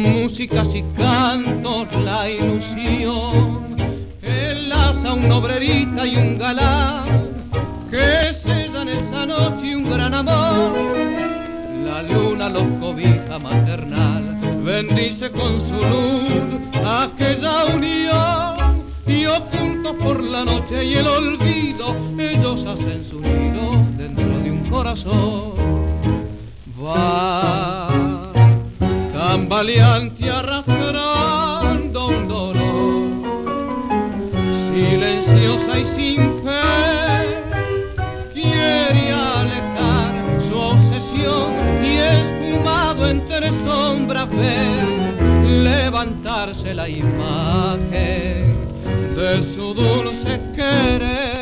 músicas y cantos la ilusión enlaza un obrerita y un galán que sellan esa noche un gran amor. La luna los cobija maternal, bendice con su luz aquella unión y ocultos por la noche y el olvido, ellos hacen su nido dentro de un corazón. Tambaleante arrastrando un dolor, silenciosa y sin fe, quiere alejar su obsesión y espumado entre sombras ver levantarse la imagen de su dulce querer.